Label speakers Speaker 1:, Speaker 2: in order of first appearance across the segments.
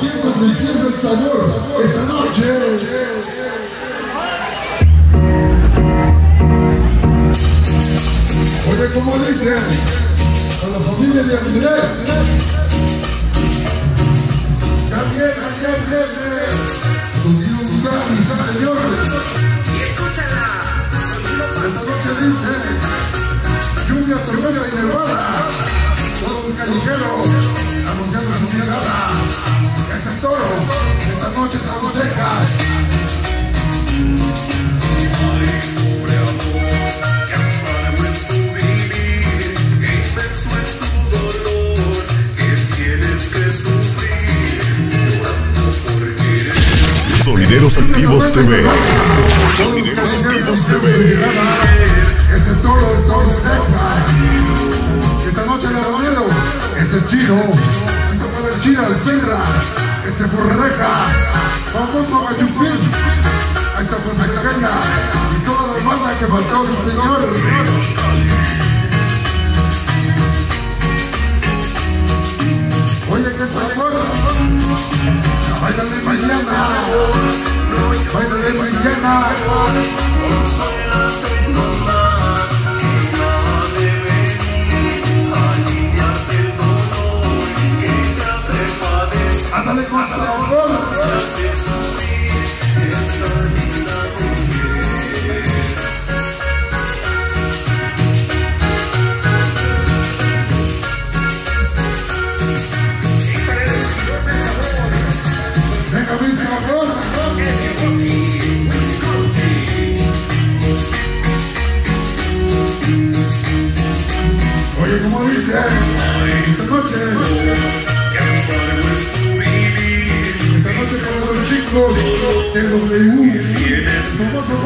Speaker 1: Es donde empieza el sabor. Esta noche. Oye, como dicen, a la familia de Andrés. También, también, también. Tuvimos un gran amistad, señores.
Speaker 2: Y escúchala.
Speaker 1: Esta noche dice, lluvia, tormenta y nevada. Todos los callejeros anunciando su llegada. Este toro, esta noche te aconsejas.
Speaker 2: Pobre amor, que amargo es tu vivir, que inmenso es tu dolor, que tienes que sufrir, llorando por querer.
Speaker 3: Sonideros Activos TV.
Speaker 1: Anunciando su llegada. Este toro, toro seca. Esta noche de romero, este chino, este para el chino, este borreja, famoso Machupín, ahí está pues Magdalena, y toda la banda que faltó su señor. Oye, qué sabor, baila de mañana, baila de mañana.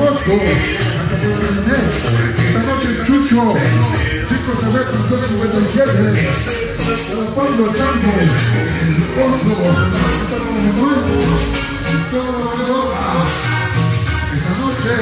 Speaker 1: Esta noche Chucho, chicos se ve 257, el Pablo Champo, Manuel, y toda la redonda. Esta noche,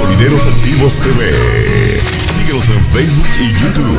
Speaker 3: Sonideros Activos TV. Síguenos en Facebook y YouTube.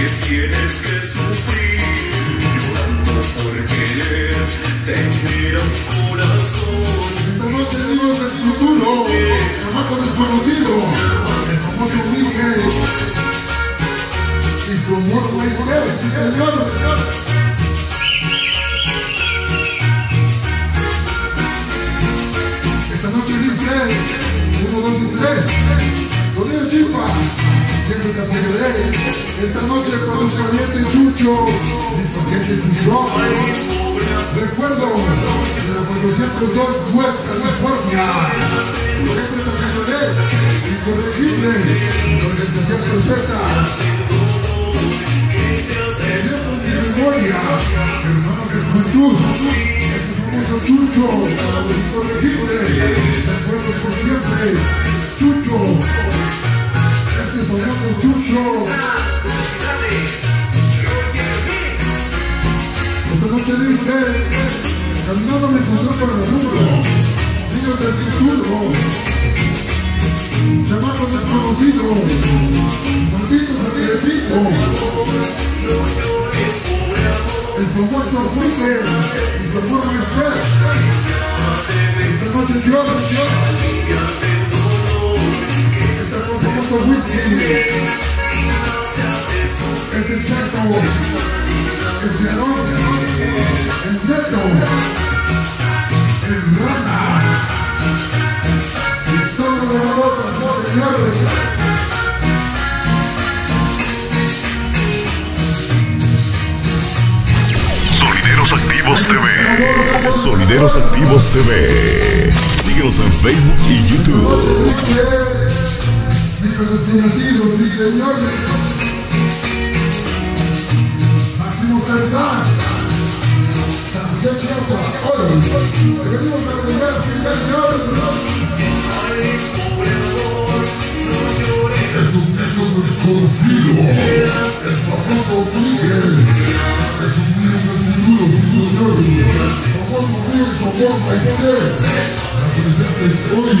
Speaker 2: que tienes que sufrir, llorando por querer tener un corazón.
Speaker 1: Siempre te apoyaré. Esta noche por los calientes chucho, paquete chucho. Recuerdo de la 402 West California. Siempre te apoyaré, incorregible, organización perfecta. Siempre memoria, hermanos de juventud. Ese famoso chucho, incorregible, recuerdo por siempre. Chucho, famoso chucho. Esta noche dice, caminando me el mundo, niños del malditos el express. Esta noche este famoso whisky, este chaco, este arón, el dedo, el rana, y todo lo demás, señores.
Speaker 3: Sonideros Activos TV. Sonideros Activos TV. Síguenos en Facebook y YouTube.
Speaker 1: Hijos desconocidos, sí señores. Máximo. San José Chiapas, hoy. Venimos a brindar, sí. Es un desconocido. El famoso Miguel. Es un niño desnudo, sí señores. Famoso Miguel, famoso Miguel. La hoy.